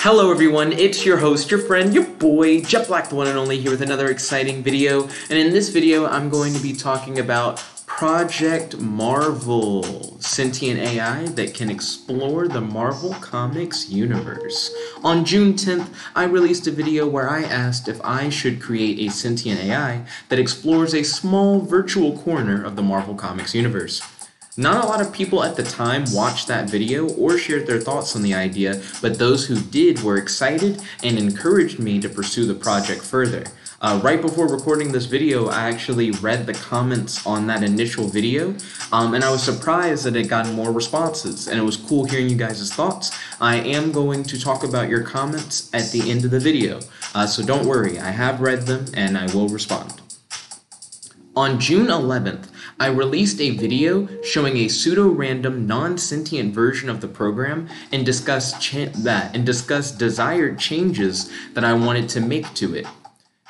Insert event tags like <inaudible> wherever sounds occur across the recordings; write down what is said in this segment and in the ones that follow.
Hello everyone, it's your host, your friend, your boy, Jet Black, the one and only, here with another exciting video. And in this video, I'm going to be talking about Project Marvel, sentient AI that can explore the Marvel Comics universe. On June 10th, I released a video where I asked if I should create a sentient AI that explores a small virtual corner of the Marvel Comics universe. Not a lot of people at the time watched that video or shared their thoughts on the idea, but those who did were excited and encouraged me to pursue the project further. Uh, right before recording this video, I actually read the comments on that initial video, um, and I was surprised that it got more responses, and it was cool hearing you guys' thoughts. I am going to talk about your comments at the end of the video, uh, so don't worry, I have read them and I will respond. On June 11th, I released a video showing a pseudo-random non-sentient version of the program and discussed that and discussed desired changes that I wanted to make to it.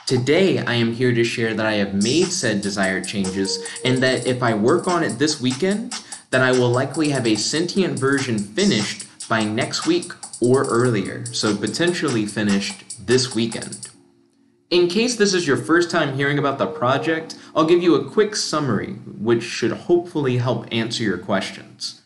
Today, I am here to share that I have made said desired changes and that if I work on it this weekend, that I will likely have a sentient version finished by next week or earlier, so potentially finished this weekend. In case this is your first time hearing about the project, I'll give you a quick summary, which should hopefully help answer your questions.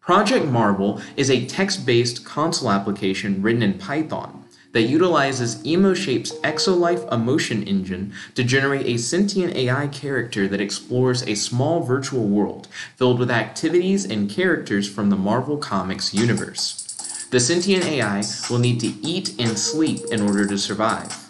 Project Marvel is a text-based console application written in Python that utilizes Emoshape's Exolife emotion engine to generate a sentient AI character that explores a small virtual world filled with activities and characters from the Marvel Comics universe. The sentient AI will need to eat and sleep in order to survive.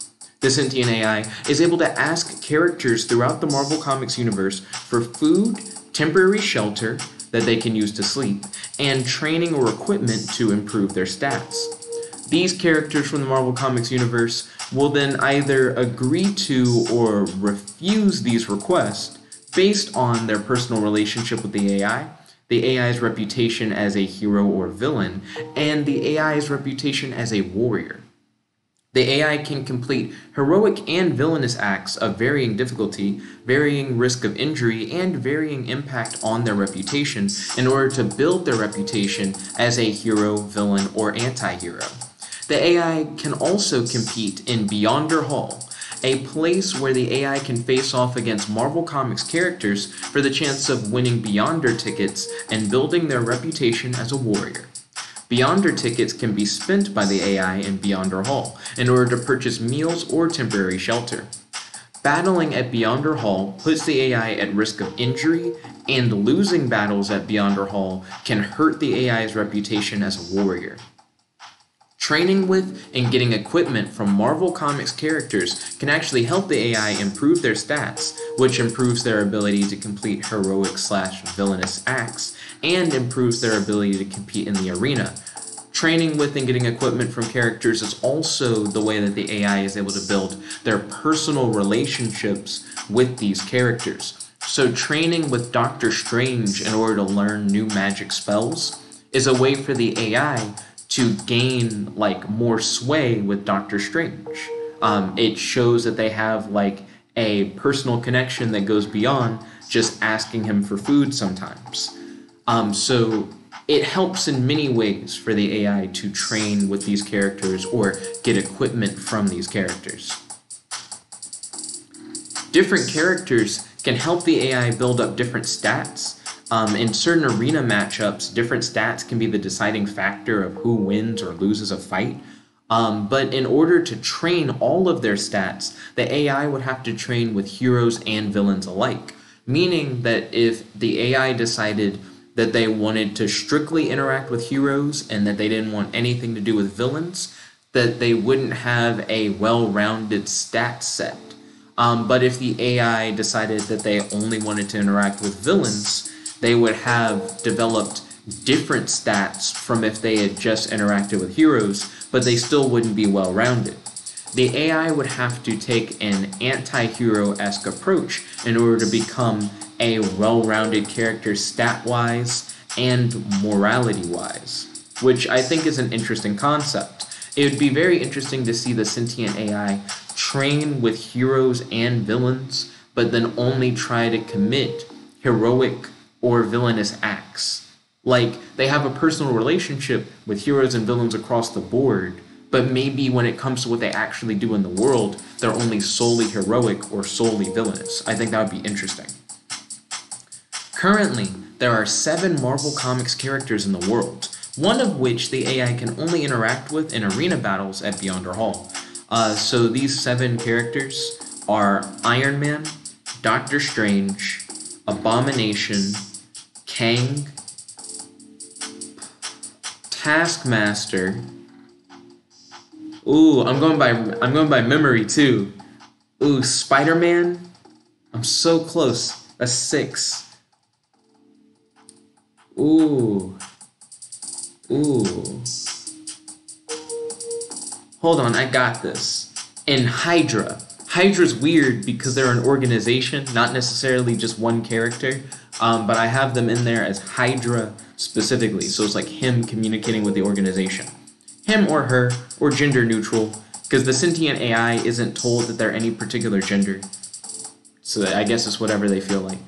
The sentient AI is able to ask characters throughout the Marvel Comics universe for food, temporary shelter that they can use to sleep, and training or equipment to improve their stats. These characters from the Marvel Comics universe will then either agree to or refuse these requests based on their personal relationship with the AI, the AI's reputation as a hero or villain, and the AI's reputation as a warrior. The AI can complete heroic and villainous acts of varying difficulty, varying risk of injury, and varying impact on their reputation in order to build their reputation as a hero, villain, or anti-hero. The AI can also compete in Beyonder Hall, a place where the AI can face off against Marvel Comics characters for the chance of winning Beyonder tickets and building their reputation as a warrior. Beyonder tickets can be spent by the AI in Beyonder Hall in order to purchase meals or temporary shelter. Battling at Beyonder Hall puts the AI at risk of injury, and losing battles at Beyonder Hall can hurt the AI's reputation as a warrior. Training with and getting equipment from Marvel Comics characters can actually help the AI improve their stats, which improves their ability to complete heroic slash villainous acts, and improves their ability to compete in the arena. Training with and getting equipment from characters is also the way that the AI is able to build their personal relationships with these characters. So, training with Doctor Strange in order to learn new magic spells is a way for the AI to gain like more sway with Doctor Strange. Um, it shows that they have like a personal connection that goes beyond just asking him for food sometimes. Um, so it helps in many ways for the AI to train with these characters or get equipment from these characters. Different characters can help the AI build up different stats. Um, in certain arena matchups, different stats can be the deciding factor of who wins or loses a fight. Um, but in order to train all of their stats, the AI would have to train with heroes and villains alike. Meaning that if the AI decided that they wanted to strictly interact with heroes and that they didn't want anything to do with villains, that they wouldn't have a well rounded stat set. Um, but if the AI decided that they only wanted to interact with villains, they would have developed different stats from if they had just interacted with heroes, but they still wouldn't be well rounded. The AI would have to take an anti hero esque approach in order to become a well rounded character stat wise and morality wise, which I think is an interesting concept. It would be very interesting to see the sentient AI train with heroes and villains, but then only try to commit heroic or villainous acts. Like they have a personal relationship with heroes and villains across the board, but maybe when it comes to what they actually do in the world, they're only solely heroic or solely villainous. I think that would be interesting. Currently, there are seven Marvel Comics characters in the world, one of which the AI can only interact with in arena battles at Beyonder Hall. Uh, so these seven characters are Iron Man, Doctor Strange, Abomination, Kang, Taskmaster, Ooh, I'm going by I'm going by memory too. Ooh, Spider Man. I'm so close. That's six. Ooh. Ooh. Hold on, I got this. And Hydra. Hydra's weird because they're an organization, not necessarily just one character. Um, but I have them in there as Hydra specifically, so it's like him communicating with the organization him or her, or gender neutral, because the sentient AI isn't told that they're any particular gender. So I guess it's whatever they feel like.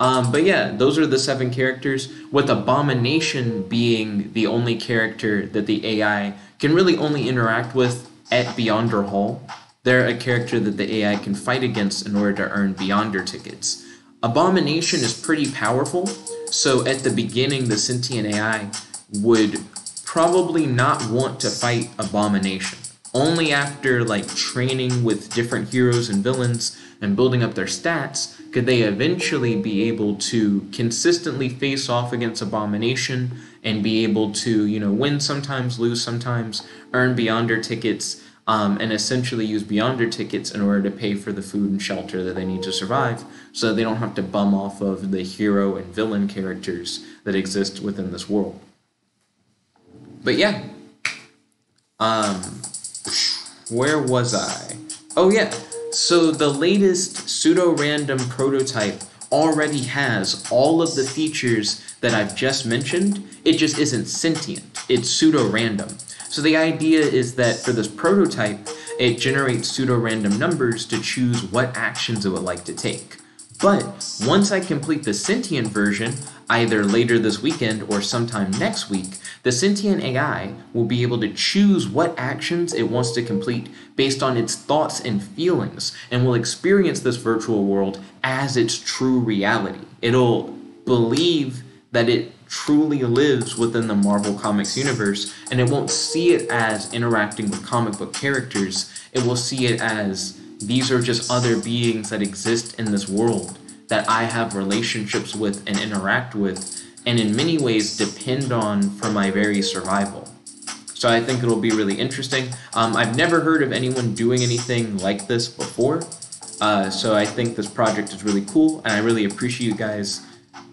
Um, but yeah, those are the seven characters, with Abomination being the only character that the AI can really only interact with at Beyonder Hall. They're a character that the AI can fight against in order to earn Beyonder tickets. Abomination is pretty powerful, so at the beginning, the sentient AI would probably not want to fight Abomination. Only after like training with different heroes and villains and building up their stats could they eventually be able to consistently face off against Abomination and be able to, you know, win sometimes, lose sometimes, earn Beyonder tickets, um, and essentially use Beyonder tickets in order to pay for the food and shelter that they need to survive so they don't have to bum off of the hero and villain characters that exist within this world but yeah. Um, where was I? Oh yeah. So the latest pseudo-random prototype already has all of the features that I've just mentioned. It just isn't sentient. It's pseudo-random. So the idea is that for this prototype, it generates pseudo-random numbers to choose what actions it would like to take. But once I complete the sentient version, either later this weekend or sometime next week, the sentient AI will be able to choose what actions it wants to complete based on its thoughts and feelings and will experience this virtual world as its true reality. It'll believe that it truly lives within the Marvel Comics universe and it won't see it as interacting with comic book characters. It will see it as these are just other beings that exist in this world that I have relationships with and interact with, and in many ways depend on for my very survival. So I think it'll be really interesting. Um, I've never heard of anyone doing anything like this before, uh, so I think this project is really cool, and I really appreciate you guys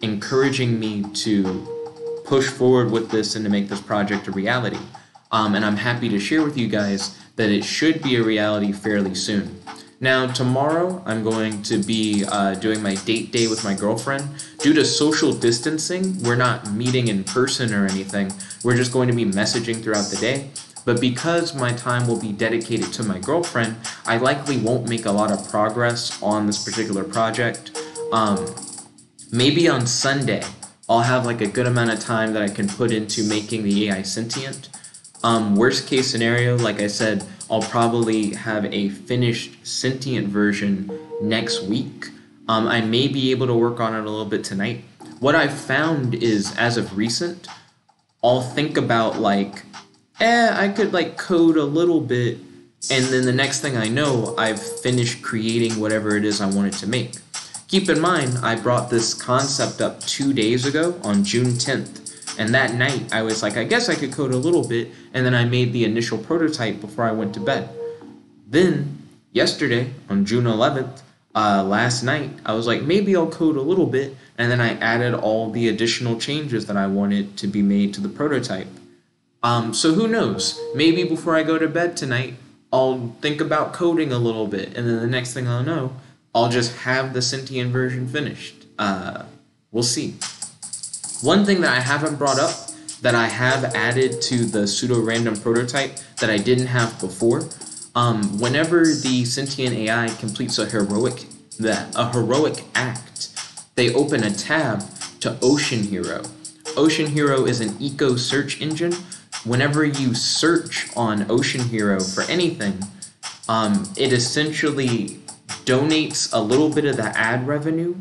encouraging me to push forward with this and to make this project a reality. Um, and I'm happy to share with you guys that it should be a reality fairly soon. Now, tomorrow I'm going to be uh, doing my date day with my girlfriend. Due to social distancing, we're not meeting in person or anything. We're just going to be messaging throughout the day. But because my time will be dedicated to my girlfriend, I likely won't make a lot of progress on this particular project. Um, maybe on Sunday, I'll have like a good amount of time that I can put into making the AI sentient. Um, worst case scenario, like I said, I'll probably have a finished sentient version next week. Um, I may be able to work on it a little bit tonight. What I've found is, as of recent, I'll think about like, eh, I could like code a little bit, and then the next thing I know, I've finished creating whatever it is I wanted to make. Keep in mind, I brought this concept up two days ago on June 10th. And that night, I was like, I guess I could code a little bit, and then I made the initial prototype before I went to bed. Then, yesterday, on June 11th, uh, last night, I was like, maybe I'll code a little bit, and then I added all the additional changes that I wanted to be made to the prototype. Um, so who knows? Maybe before I go to bed tonight, I'll think about coding a little bit, and then the next thing I'll know, I'll just have the sentient version finished. Uh, we'll see. One thing that I haven't brought up that I have added to the pseudo-random prototype that I didn't have before, um, whenever the sentient AI completes a heroic a heroic act, they open a tab to Ocean Hero. Ocean Hero is an eco search engine. Whenever you search on Ocean Hero for anything, um, it essentially donates a little bit of the ad revenue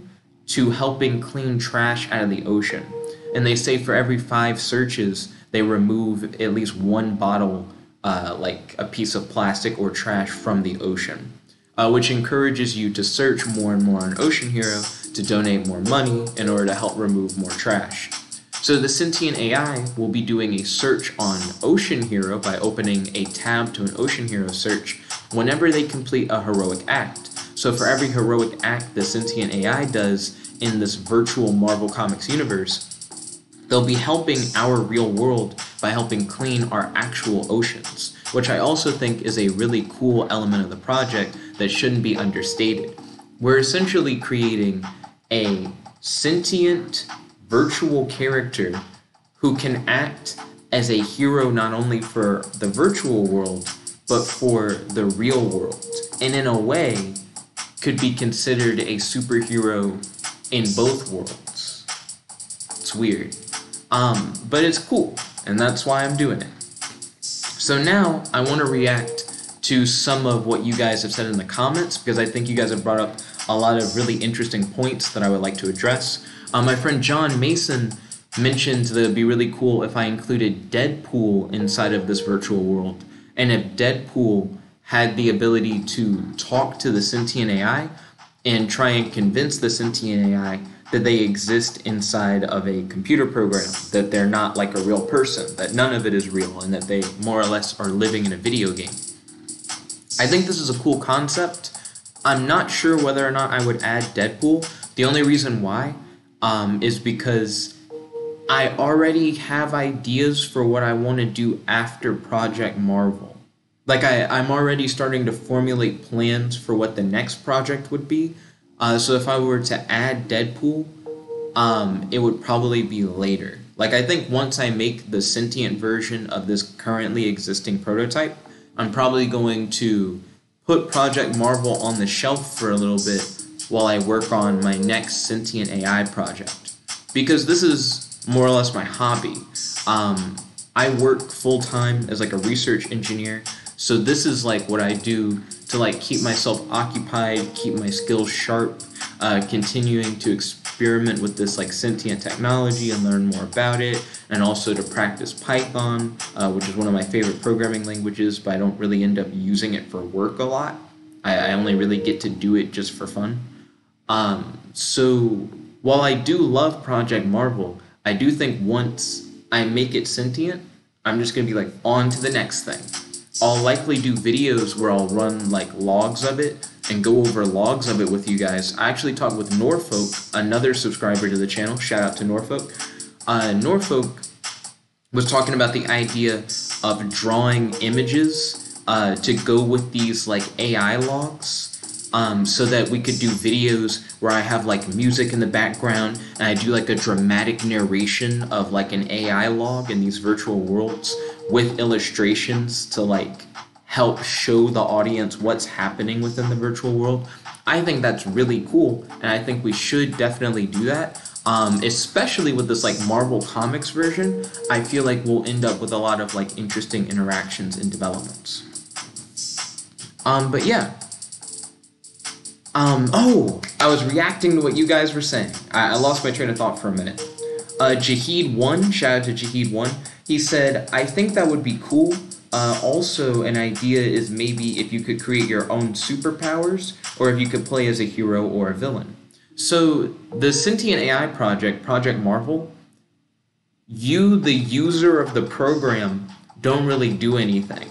to helping clean trash out of the ocean. And they say for every five searches, they remove at least one bottle, uh, like a piece of plastic or trash from the ocean, uh, which encourages you to search more and more on Ocean Hero to donate more money in order to help remove more trash. So the sentient AI will be doing a search on Ocean Hero by opening a tab to an Ocean Hero search whenever they complete a heroic act. So for every heroic act the sentient AI does in this virtual Marvel Comics universe, they'll be helping our real world by helping clean our actual oceans, which I also think is a really cool element of the project that shouldn't be understated. We're essentially creating a sentient virtual character who can act as a hero not only for the virtual world but for the real world and in a way could be considered a superhero in both worlds it's weird um, but it's cool and that's why i'm doing it so now i want to react to some of what you guys have said in the comments because i think you guys have brought up a lot of really interesting points that i would like to address uh, my friend John Mason mentioned that it'd be really cool if I included Deadpool inside of this virtual world. And if Deadpool had the ability to talk to the sentient AI and try and convince the sentient AI that they exist inside of a computer program, that they're not like a real person, that none of it is real, and that they more or less are living in a video game. I think this is a cool concept. I'm not sure whether or not I would add Deadpool. The only reason why um, is because I already have ideas for what I want to do after Project Marvel. Like I, I'm already starting to formulate plans for what the next project would be. Uh, so if I were to add Deadpool, um, it would probably be later. Like I think once I make the sentient version of this currently existing prototype, I'm probably going to put Project Marvel on the shelf for a little bit while I work on my next sentient AI project. Because this is more or less my hobby. Um, I work full time as like a research engineer, so this is like what I do to like keep myself occupied, keep my skills sharp, uh, continuing to experiment with this like sentient technology and learn more about it, and also to practice Python, uh, which is one of my favorite programming languages, but I don't really end up using it for work a lot. I, I only really get to do it just for fun. Um, so while I do love Project Marvel, I do think once I make it sentient, I'm just gonna be like on to the next thing. I'll likely do videos where I'll run like logs of it and go over logs of it with you guys. I actually talked with Norfolk, another subscriber to the channel. Shout out to Norfolk. Uh, Norfolk was talking about the idea of drawing images uh, to go with these like AI logs um, so that we could do videos where I have like music in the background and I do like a dramatic narration of like an AI log in these virtual worlds with illustrations to like help show the audience what's happening within the virtual world. I think that's really cool, and I think we should definitely do that. Um, especially with this like Marvel Comics version, I feel like we'll end up with a lot of like interesting interactions and developments. Um, but yeah, um, oh, I was reacting to what you guys were saying. I, I lost my train of thought for a minute. Uh, Jahid1, shout out to Jahid1, he said, I think that would be cool. Uh, also, an idea is maybe if you could create your own superpowers, or if you could play as a hero or a villain. So, the Sentient AI project, Project Marvel, you, the user of the program, don't really do anything.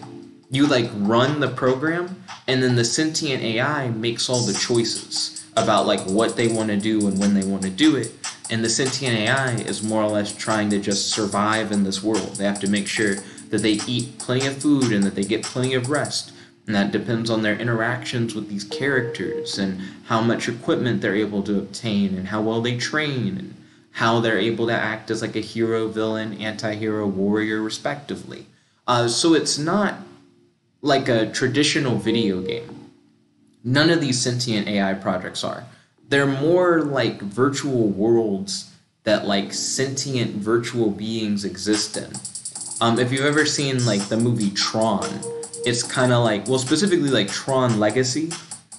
You like run the program, and then the sentient AI makes all the choices about like what they want to do and when they want to do it. And the sentient AI is more or less trying to just survive in this world. They have to make sure that they eat plenty of food and that they get plenty of rest. And that depends on their interactions with these characters and how much equipment they're able to obtain and how well they train and how they're able to act as like a hero, villain, anti hero, warrior, respectively. Uh, so it's not like a traditional video game. None of these sentient AI projects are. They're more like virtual worlds that like sentient virtual beings exist in. Um, if you've ever seen like the movie Tron, it's kind of like well specifically like Tron Legacy.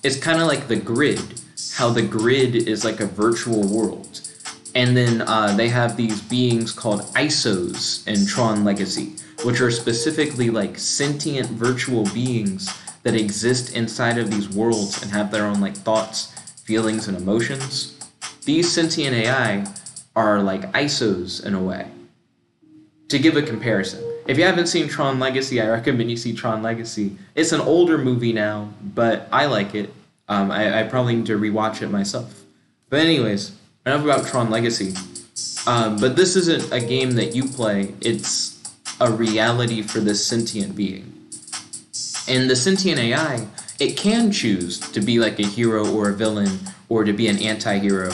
It's kind of like the grid, how the grid is like a virtual world, and then uh, they have these beings called ISOs in Tron Legacy, which are specifically like sentient virtual beings that exist inside of these worlds and have their own like thoughts, feelings, and emotions. These sentient AI are like ISOs in a way. To give a comparison, if you haven't seen Tron Legacy, I recommend you see Tron Legacy. It's an older movie now, but I like it. Um, I, I, probably need to rewatch it myself. But anyways, enough about Tron Legacy. Um, but this isn't a game that you play. It's a reality for this sentient being. And the sentient AI, it can choose to be like a hero or a villain or to be an anti-hero.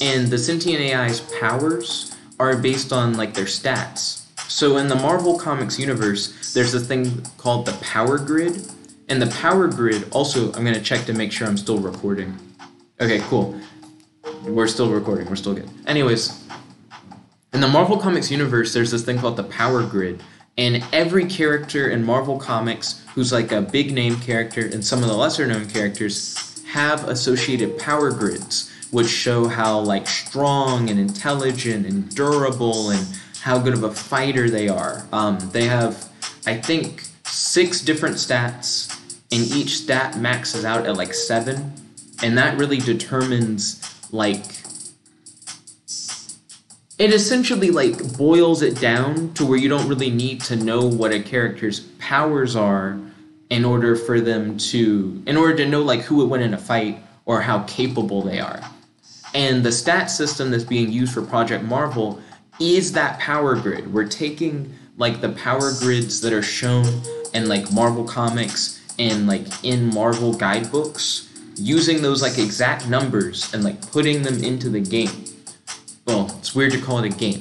And the sentient AI's powers are based on like their stats. So in the Marvel Comics universe, there's this thing called the Power Grid. And the Power Grid also, I'm going to check to make sure I'm still recording. Okay, cool. We're still recording. We're still good. Anyways, in the Marvel Comics universe, there's this thing called the Power Grid. And every character in Marvel Comics who's like a big name character and some of the lesser known characters have associated power grids, which show how like strong and intelligent and durable and how good of a fighter they are. Um, they have, I think, six different stats, and each stat maxes out at like seven, and that really determines like it essentially like boils it down to where you don't really need to know what a character's powers are in order for them to in order to know like who would win in a fight or how capable they are and the stat system that's being used for project marvel is that power grid. We're taking like the power grids that are shown in like Marvel comics and like in Marvel guidebooks, using those like exact numbers and like putting them into the game. Well, it's weird to call it a game.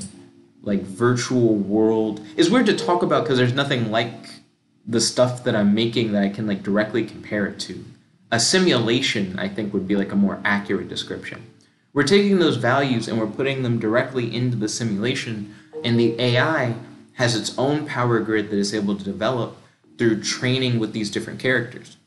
Like virtual world. It's weird to talk about because there's nothing like the stuff that I'm making that I can like directly compare it to. A simulation, I think, would be like a more accurate description. We're taking those values and we're putting them directly into the simulation, and the AI has its own power grid that is able to develop through training with these different characters.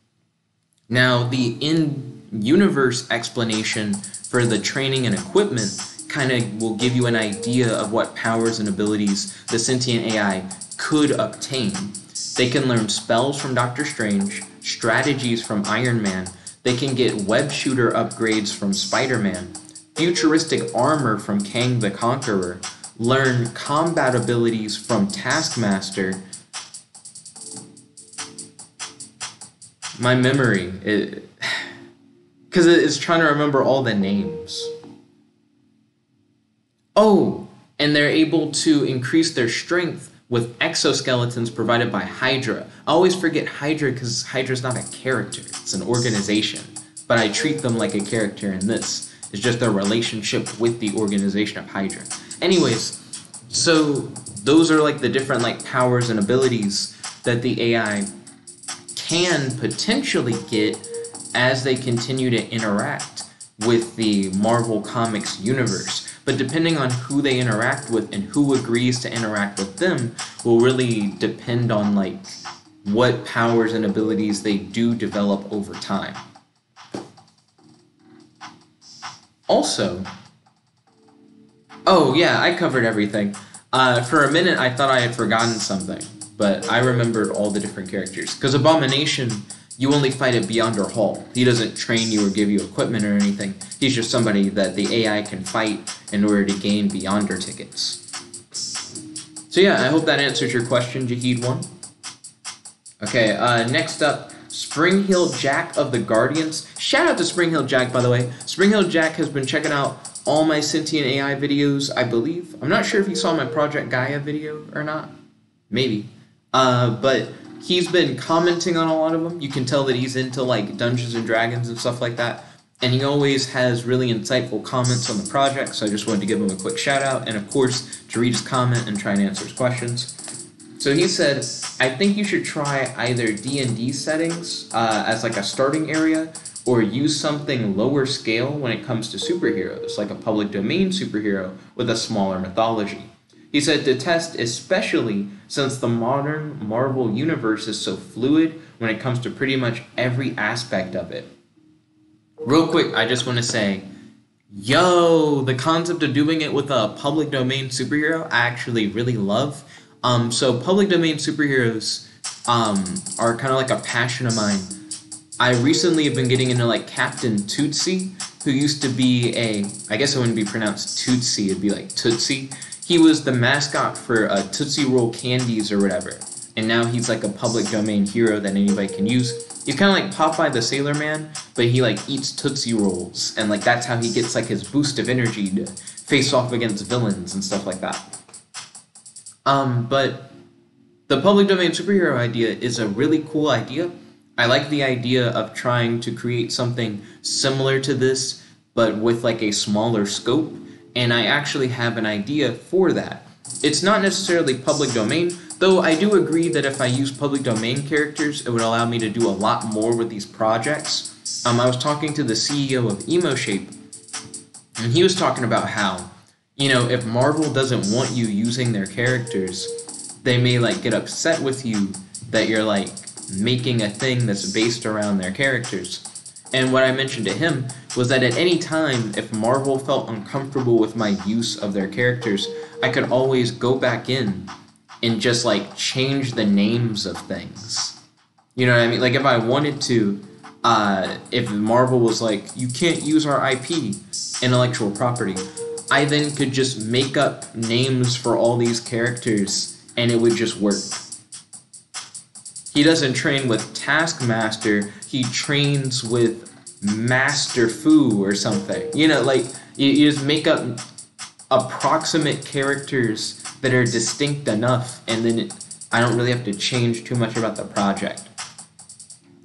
Now, the in universe explanation for the training and equipment kind of will give you an idea of what powers and abilities the sentient AI could obtain. They can learn spells from Doctor Strange, strategies from Iron Man, they can get web shooter upgrades from Spider Man, futuristic armor from Kang the Conqueror, learn combat abilities from Taskmaster. My memory, it. <sighs> because it's trying to remember all the names. Oh, and they're able to increase their strength with exoskeletons provided by Hydra. I always forget Hydra because Hydra's not a character, it's an organization. But I treat them like a character in this. It's just their relationship with the organization of Hydra. Anyways, so those are like the different like powers and abilities that the AI can potentially get as they continue to interact with the Marvel Comics universe. But depending on who they interact with and who agrees to interact with them will really depend on like what powers and abilities they do develop over time. Also, oh yeah, I covered everything. Uh, for a minute, I thought I had forgotten something, but I remembered all the different characters. Because Abomination, you only fight at Beyonder Hall. He doesn't train you or give you equipment or anything. He's just somebody that the AI can fight in order to gain Beyonder tickets. So yeah, I hope that answers your question, Jahid one. Okay, uh, next up, Spring Hill Jack of the Guardians. Shout out to Spring Hill Jack, by the way. Spring Hill Jack has been checking out all my sentient AI videos, I believe. I'm not sure if he saw my Project Gaia video or not. Maybe. Uh, but he's been commenting on a lot of them. You can tell that he's into like Dungeons and Dragons and stuff like that. And he always has really insightful comments on the project, so I just wanted to give him a quick shout out. And of course, to read his comment and try and answer his questions. So he said, I think you should try either D&D settings uh, as like a starting area or use something lower scale when it comes to superheroes, like a public domain superhero with a smaller mythology. He said to test, especially since the modern Marvel universe is so fluid when it comes to pretty much every aspect of it. Real quick, I just want to say, yo, the concept of doing it with a public domain superhero, I actually really love. Um, so public domain superheroes um, are kind of like a passion of mine. I recently have been getting into like Captain Tootsie, who used to be a, I guess it wouldn't be pronounced Tootsie, it'd be like Tootsie. He was the mascot for uh, Tootsie Roll candies or whatever, and now he's like a public domain hero that anybody can use. He's kind of like Popeye the Sailor Man, but he like eats Tootsie Rolls, and like that's how he gets like his boost of energy to face off against villains and stuff like that. Um, but the public domain superhero idea is a really cool idea. I like the idea of trying to create something similar to this, but with like a smaller scope, and I actually have an idea for that. It's not necessarily public domain, though I do agree that if I use public domain characters, it would allow me to do a lot more with these projects. Um, I was talking to the CEO of EmoShape, and he was talking about how, you know, if Marvel doesn't want you using their characters, they may like get upset with you that you're like making a thing that's based around their characters. And what I mentioned to him was that at any time, if Marvel felt uncomfortable with my use of their characters, I could always go back in and just like change the names of things. You know what I mean? Like if I wanted to, uh, if Marvel was like, you can't use our IP, intellectual property, I then could just make up names for all these characters and it would just work. He doesn't train with Taskmaster, he trains with Master Fu or something. You know, like, you, you just make up approximate characters that are distinct enough, and then it, I don't really have to change too much about the project.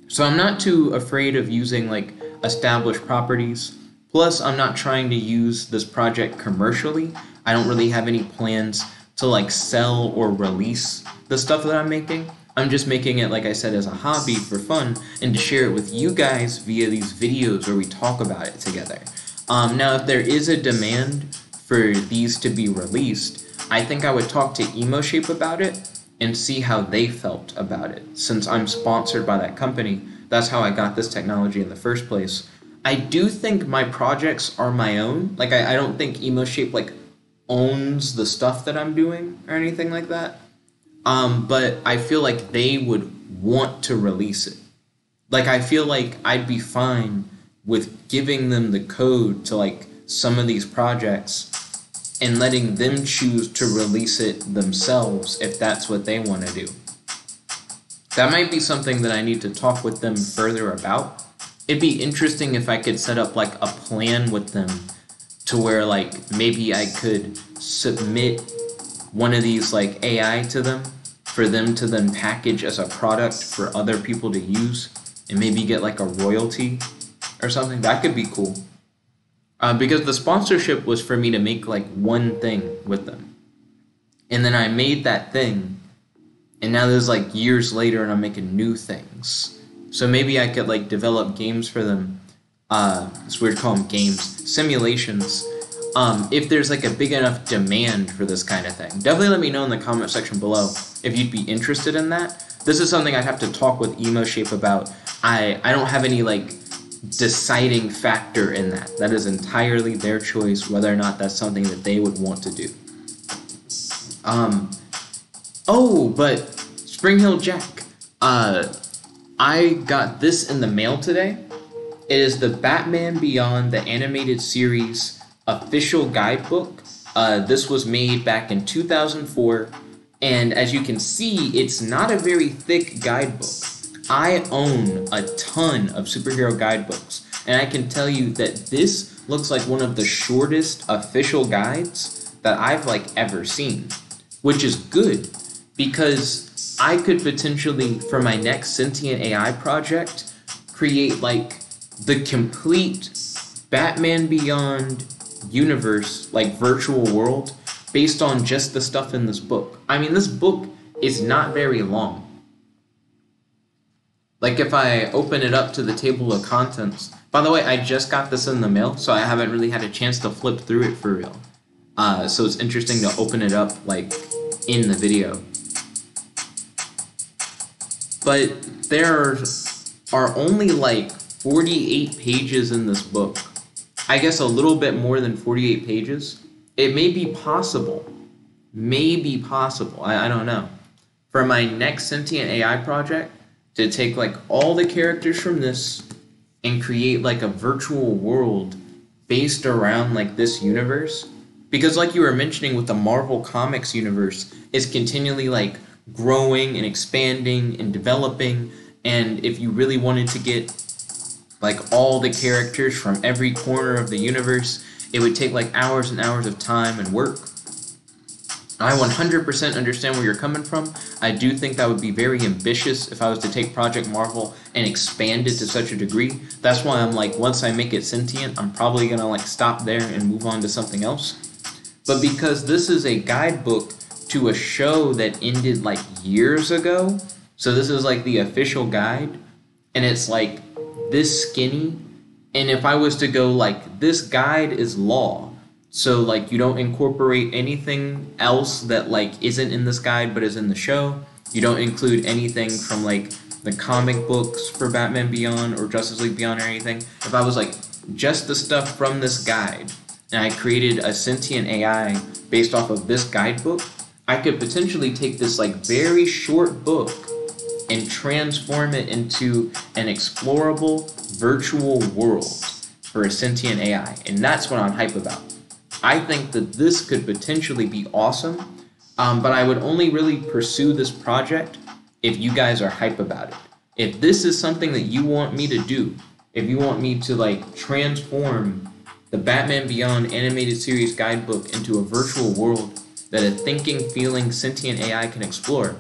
So I'm not too afraid of using like established properties. Plus, I'm not trying to use this project commercially. I don't really have any plans to like sell or release the stuff that I'm making. I'm just making it, like I said, as a hobby for fun and to share it with you guys via these videos where we talk about it together. Um, now, if there is a demand for these to be released, I think I would talk to EmoShape about it and see how they felt about it. Since I'm sponsored by that company, that's how I got this technology in the first place. I do think my projects are my own. Like I, I don't think EmoShape like owns the stuff that I'm doing or anything like that. Um, but I feel like they would want to release it. Like I feel like I'd be fine with giving them the code to like some of these projects and letting them choose to release it themselves if that's what they want to do. That might be something that I need to talk with them further about. It'd be interesting if I could set up like a plan with them to where like maybe I could submit one of these like AI to them for them to then package as a product for other people to use and maybe get like a royalty or something. That could be cool. Uh, because the sponsorship was for me to make like one thing with them. And then I made that thing, and now there's like years later, and I'm making new things. So maybe I could like develop games for them uh, it's weird to call them games, simulations. Um, if there's like a big enough demand for this kind of thing, definitely let me know in the comment section below if you'd be interested in that. This is something I'd have to talk with EmoShape about. I I don't have any like deciding factor in that. That is entirely their choice whether or not that's something that they would want to do. Um. Oh, but Spring Hill Jack. Uh, I got this in the mail today. It is the Batman Beyond the Animated Series official guidebook. Uh, this was made back in 2004, and as you can see, it's not a very thick guidebook. I own a ton of superhero guidebooks, and I can tell you that this looks like one of the shortest official guides that I've like ever seen, which is good because I could potentially, for my next sentient AI project, create like the complete Batman Beyond universe, like virtual world, based on just the stuff in this book. I mean, this book is not very long. Like if I open it up to the table of contents. By the way, I just got this in the mail, so I haven't really had a chance to flip through it for real. Uh, so it's interesting to open it up like in the video. But there are only like 48 pages in this book. I guess a little bit more than 48 pages. It may be possible, may be possible, I, I don't know, for my next sentient AI project to take like all the characters from this and create like a virtual world based around like this universe because like you were mentioning with the Marvel Comics universe is continually like growing and expanding and developing and if you really wanted to get like all the characters from every corner of the universe it would take like hours and hours of time and work I 100% understand where you're coming from. I do think that would be very ambitious if I was to take Project Marvel and expand it to such a degree. That's why I'm like, once I make it sentient, I'm probably gonna like stop there and move on to something else. But because this is a guidebook to a show that ended like years ago, so this is like the official guide, and it's like this skinny. And if I was to go like, this guide is law, so like you don't incorporate anything else that like isn't in this guide but is in the show. You don't include anything from like the comic books for Batman Beyond or Justice League Beyond or anything. If I was like just the stuff from this guide and I created a sentient AI based off of this guidebook, I could potentially take this like very short book and transform it into an explorable virtual world for a sentient AI. And that's what I'm hype about. I think that this could potentially be awesome, um, but I would only really pursue this project if you guys are hype about it. If this is something that you want me to do, if you want me to like transform the Batman Beyond animated series guidebook into a virtual world that a thinking, feeling, sentient AI can explore,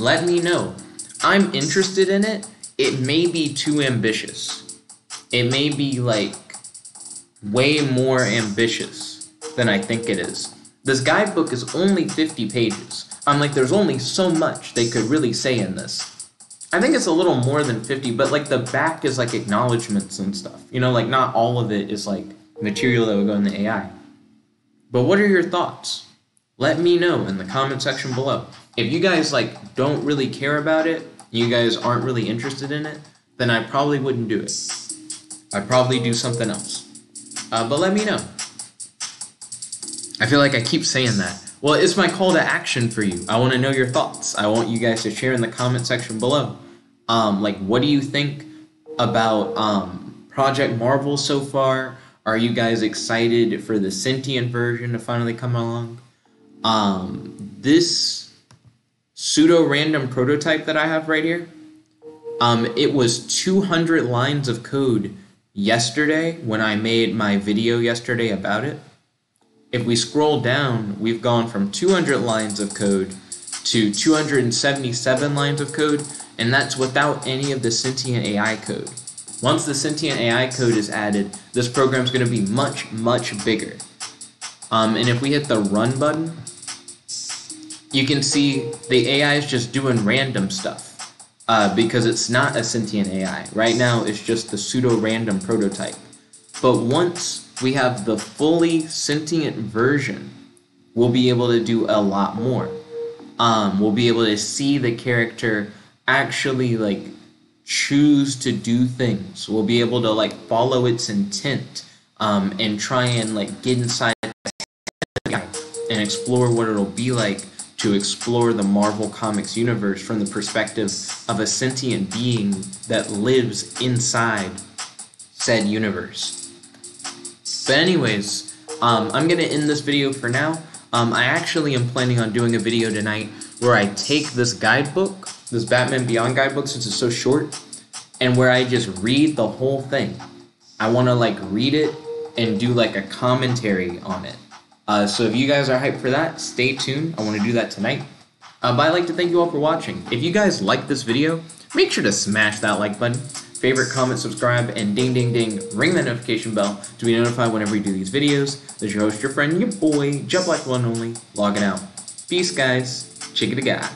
let me know. I'm interested in it. It may be too ambitious. It may be like way more ambitious than I think it is. This guidebook is only 50 pages. I'm like, there's only so much they could really say in this. I think it's a little more than 50, but like the back is like acknowledgments and stuff. You know, like not all of it is like material that would go in the AI. But what are your thoughts? Let me know in the comment section below. If you guys like don't really care about it, you guys aren't really interested in it, then I probably wouldn't do it. I'd probably do something else. Uh, but let me know. I feel like I keep saying that. Well, it's my call to action for you. I want to know your thoughts. I want you guys to share in the comment section below. Um, like, what do you think about um, Project Marvel so far? Are you guys excited for the sentient version to finally come along? Um, this pseudo random prototype that I have right here, um, it was 200 lines of code yesterday when I made my video yesterday about it. If we scroll down, we've gone from 200 lines of code to 277 lines of code, and that's without any of the sentient AI code. Once the sentient AI code is added, this program is going to be much, much bigger. Um, and if we hit the run button, you can see the AI is just doing random stuff uh, because it's not a sentient AI. Right now, it's just the pseudo-random prototype. But once we have the fully sentient version, we'll be able to do a lot more. Um, we'll be able to see the character actually like choose to do things. We'll be able to like follow its intent um, and try and like get inside and explore what it'll be like to explore the Marvel Comics universe from the perspective of a sentient being that lives inside said universe. But anyways, um, I'm gonna end this video for now. Um, I actually am planning on doing a video tonight where I take this guidebook, this Batman Beyond guidebook since it's so short, and where I just read the whole thing. I want to like read it and do like a commentary on it. Uh, so if you guys are hyped for that, stay tuned. I want to do that tonight. Uh, but I'd like to thank you all for watching. If you guys like this video, make sure to smash that like button, favorite, comment, subscribe, and ding ding ding, ring that notification bell to be notified whenever we do these videos. This is your host, your friend, your boy, Jump Like One Only, logging out. Peace, guys. Check it again.